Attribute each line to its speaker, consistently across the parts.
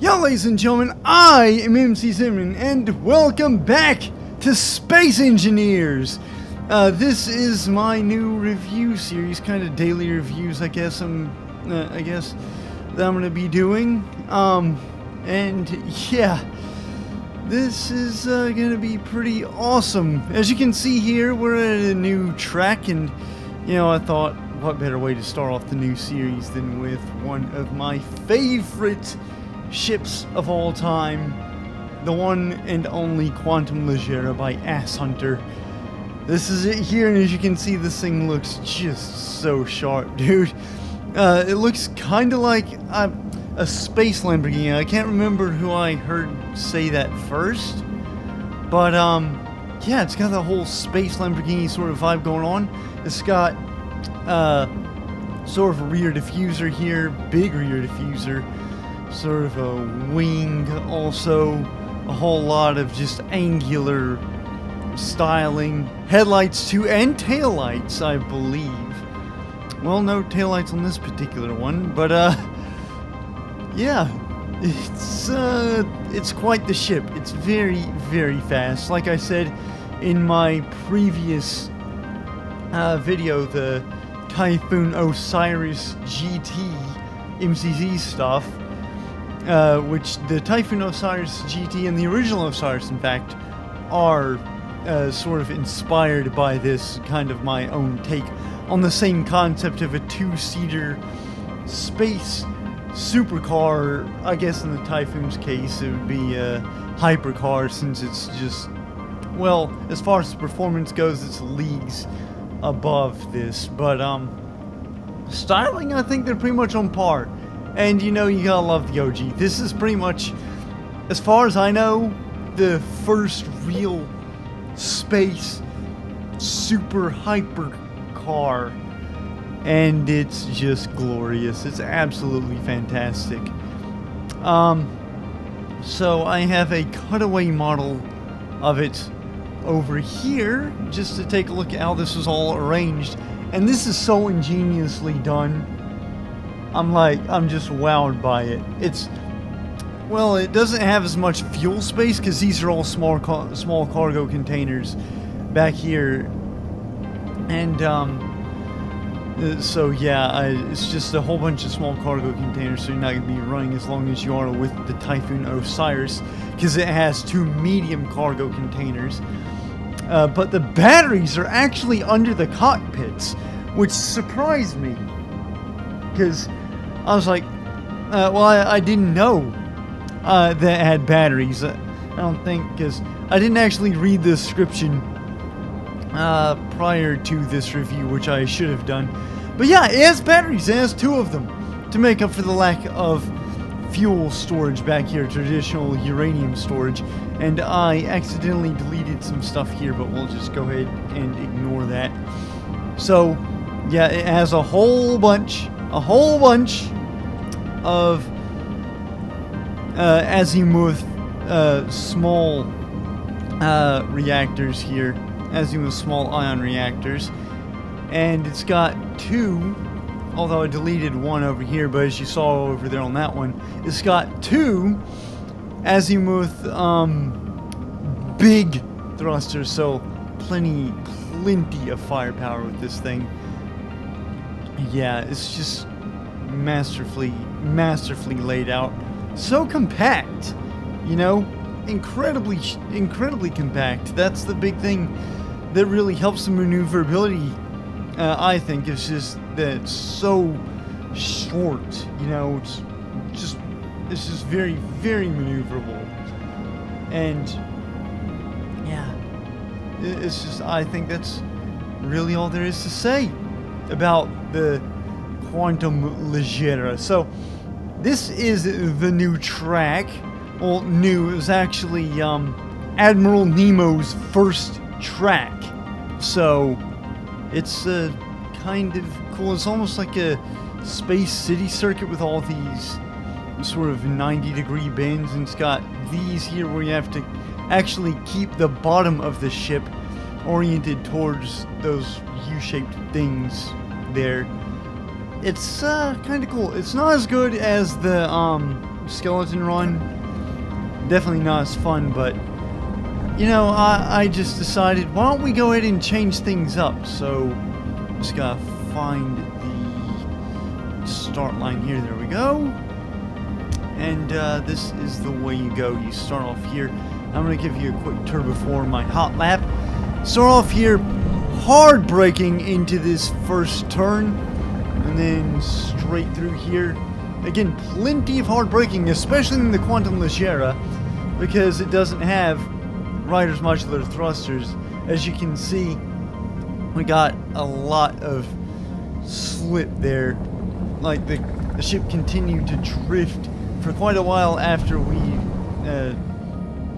Speaker 1: Yo, ladies and gentlemen, I am MC Zenman, and welcome back to Space Engineers. Uh, this is my new review series, kind of daily reviews, I guess. I'm, uh, I guess that I'm gonna be doing. Um, and yeah, this is uh, gonna be pretty awesome. As you can see here, we're at a new track, and you know, I thought, what better way to start off the new series than with one of my favorite ships of all time, the one and only Quantum Legerra by AssHunter. This is it here, and as you can see, this thing looks just so sharp, dude. Uh, it looks kind of like a, a space Lamborghini. I can't remember who I heard say that first, but um, yeah, it's got the whole space Lamborghini sort of vibe going on. It's got uh, sort of a rear diffuser here, big rear diffuser sort of a wing, also a whole lot of just angular styling. Headlights too, and taillights, I believe. Well, no taillights on this particular one, but uh, yeah, it's uh, it's quite the ship. It's very, very fast. Like I said in my previous uh, video, the Typhoon Osiris GT MCZ stuff uh, which the Typhoon Osiris GT and the original Osiris, in fact, are uh, sort of inspired by this kind of my own take on the same concept of a two-seater space supercar. I guess in the Typhoon's case, it would be a hypercar since it's just, well, as far as performance goes, it's leagues above this. But um, styling, I think they're pretty much on par. And you know, you gotta love the OG. This is pretty much, as far as I know, the first real space super hyper car. And it's just glorious. It's absolutely fantastic. Um, so I have a cutaway model of it over here just to take a look at how this is all arranged. And this is so ingeniously done. I'm like, I'm just wowed by it. It's, well, it doesn't have as much fuel space because these are all small, car small cargo containers back here. And, um, uh, so yeah, I, it's just a whole bunch of small cargo containers, so you're not going to be running as long as you are with the Typhoon Osiris, because it has two medium cargo containers. Uh, but the batteries are actually under the cockpits, which surprised me, because I was like, uh, well, I, I, didn't know uh, that had batteries. I don't think, because I didn't actually read the description uh, prior to this review, which I should have done. But yeah, it has batteries. It has two of them to make up for the lack of fuel storage back here, traditional uranium storage. And I accidentally deleted some stuff here, but we'll just go ahead and ignore that. So, yeah, it has a whole bunch, a whole bunch of uh, azimuth uh, small uh, reactors here, azimuth small ion reactors, and it's got two. Although I deleted one over here, but as you saw over there on that one, it's got two azimuth um, big thrusters, so plenty, plenty of firepower with this thing. Yeah, it's just masterfully, masterfully laid out. So compact, you know, incredibly, incredibly compact. That's the big thing that really helps the maneuverability. Uh, I think it's just that it's so short. You know, it's just it's just very, very maneuverable, and yeah, it's just I think that's really all there is to say about the Quantum Legerra. So this is the new track. Well, new. Was actually um, Admiral Nemo's first track. So it's uh, kind of cool. It's almost like a space city circuit with all these sort of 90 degree bends and it's got these here where you have to actually keep the bottom of the ship oriented towards those U-shaped things there it's uh, kind of cool. It's not as good as the um, skeleton run. Definitely not as fun, but you know, I, I just decided, why don't we go ahead and change things up? So, just gotta find the start line here. There we go. And uh, this is the way you go. You start off here. I'm gonna give you a quick tour before my hot lap. Start off here, hard braking into this first turn, and then straight through here. Again, plenty of hard braking, especially in the Quantum Legerra, because it doesn't have Rider's modular thrusters. As you can see, we got a lot of slip there. Like the, the ship continued to drift for quite a while after we uh,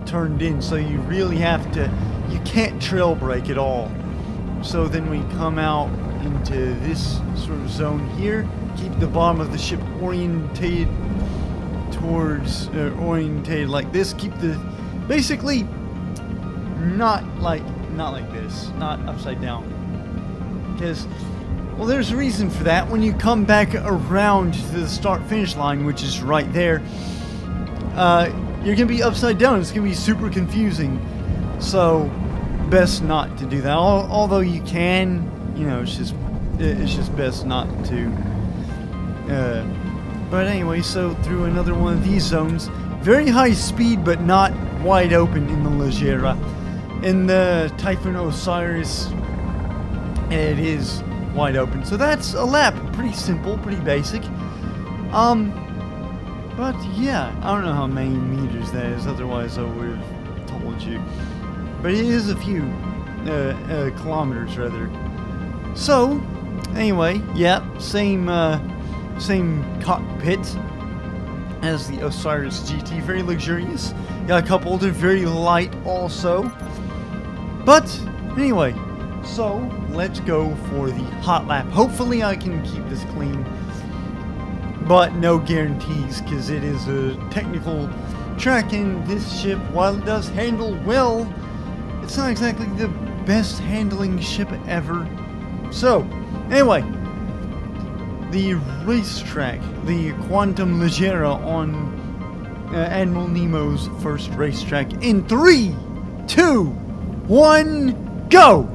Speaker 1: turned in. So you really have to, you can't trail brake at all. So then we come out into this sort of zone here. Keep the bottom of the ship orientated towards, uh, orientated like this. Keep the, basically not like not like this, not upside down. Because well, there's a reason for that. When you come back around to the start finish line, which is right there, uh, you're gonna be upside down. It's gonna be super confusing. So best not to do that. Although you can, you know, it's just it's just best not to. Uh, but anyway, so through another one of these zones, very high speed, but not wide open in the Legerra in the Typhoon Osiris, it is wide open. So that's a lap. Pretty simple, pretty basic. Um, but yeah, I don't know how many meters that is, otherwise I would have told you. But it is a few uh, uh, kilometers, rather. So, anyway, yeah, same, uh, same cockpit as the Osiris GT. Very luxurious. Got a couple of very light also. But anyway, so let's go for the hot lap. Hopefully I can keep this clean, but no guarantees because it is a technical track and this ship, while it does handle well, it's not exactly the best handling ship ever. So, anyway, the racetrack, the Quantum Legerra on uh, Admiral Nemo's first racetrack in three, two, one, go!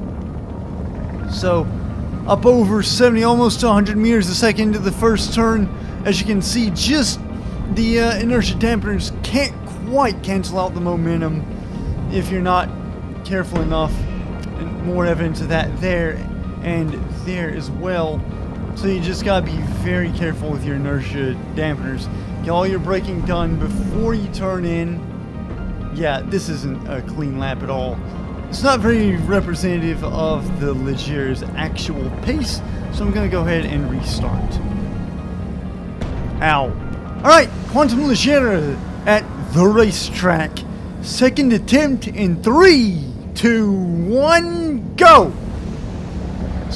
Speaker 1: So, up over 70, almost 100 meters a second into the first turn. As you can see, just the uh, inertia dampeners can't quite cancel out the momentum if you're not careful enough. And more evidence of that there and there as well. So you just gotta be very careful with your inertia dampeners. Get all your braking done before you turn in. Yeah, this isn't a clean lap at all. It's not very representative of the Legerra's actual pace, so I'm going to go ahead and restart. Ow. Alright, Quantum Legerra at the racetrack. Second attempt in three, two, one, go!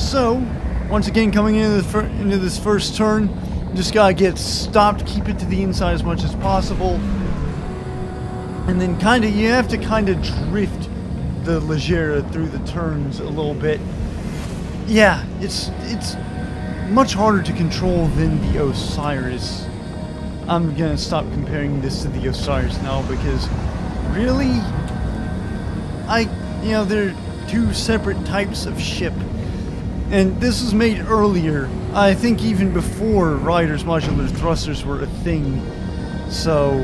Speaker 1: So, once again, coming into, into this first turn, just gotta get stopped, keep it to the inside as much as possible. And then kind of, you have to kind of drift the Legerra through the turns a little bit. Yeah, it's it's much harder to control than the Osiris. I'm gonna stop comparing this to the Osiris now because really, I you know they're two separate types of ship, and this was made earlier. I think even before Rider's modular thrusters were a thing, so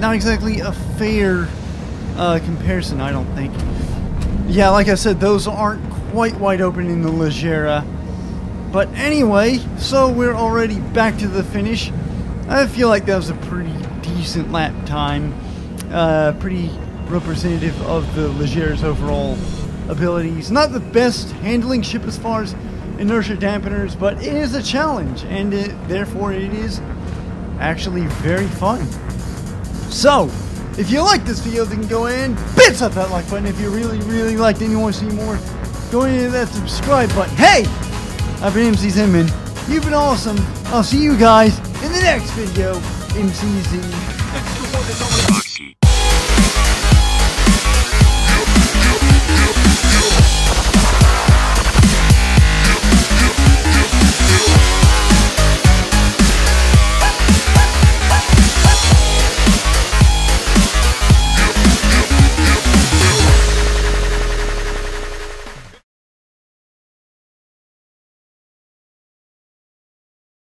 Speaker 1: not exactly a fair uh, comparison, I don't think. Yeah, like I said, those aren't quite wide open in the Legerra. But anyway, so we're already back to the finish. I feel like that was a pretty decent lap time. Uh, pretty representative of the Legerra's overall abilities. Not the best handling ship as far as inertia dampeners, but it is a challenge, and it, therefore it is actually very fun. So, if you like this video, then go and bits up that like button. If you really, really liked it and you want to see more, go into that subscribe button. Hey! I've been MC Zenman. You've been awesome. I'll see you guys in the next video. MCZ.